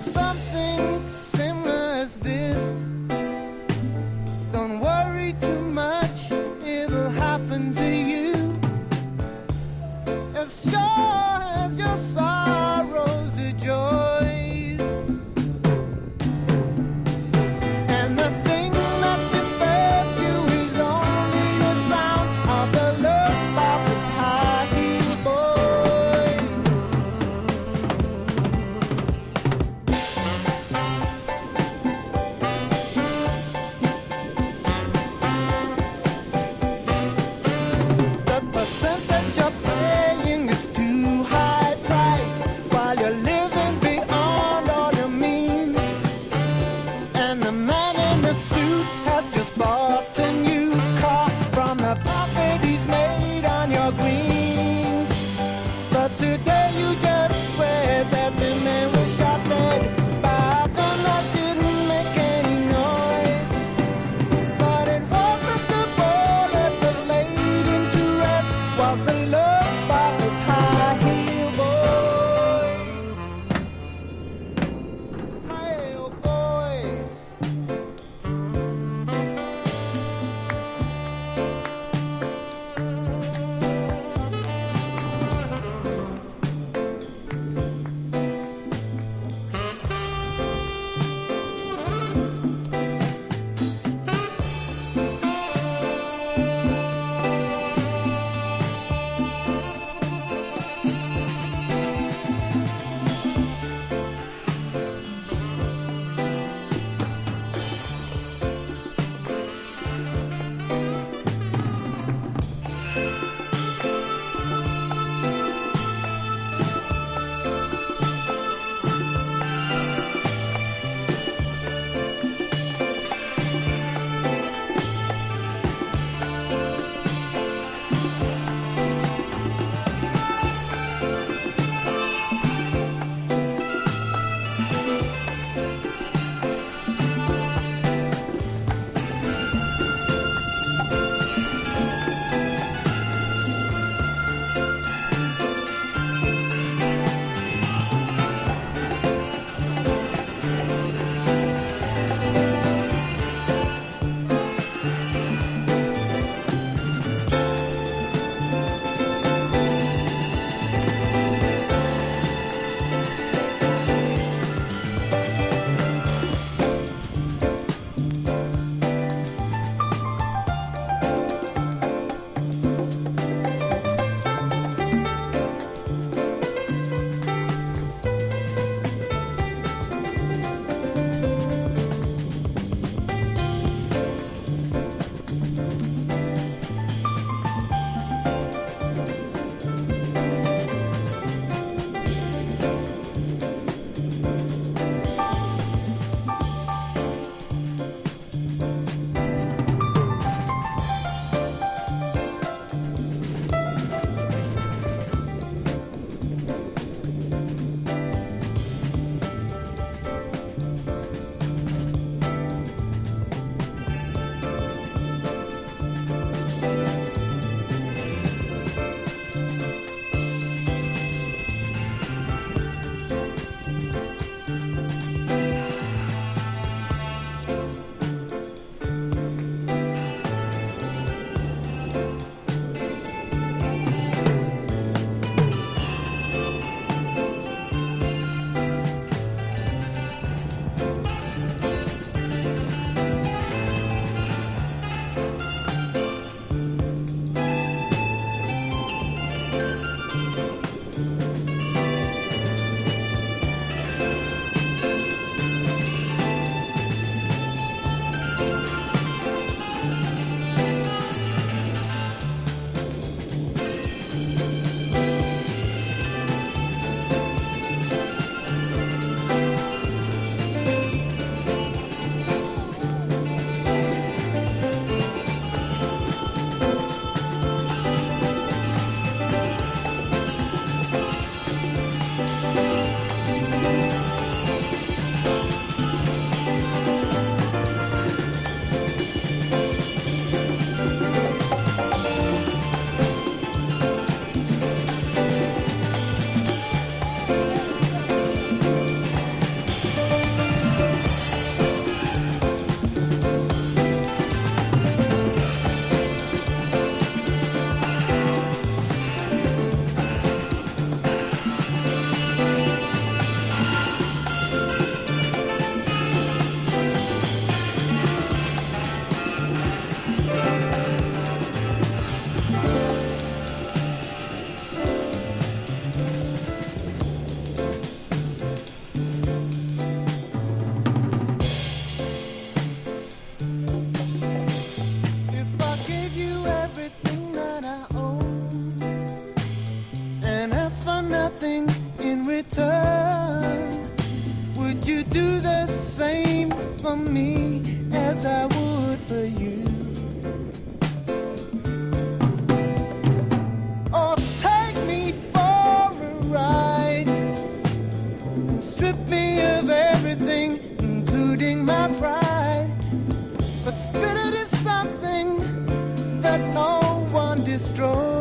something I would for you. Oh, take me for a ride, strip me of everything, including my pride. But something that no one destroys.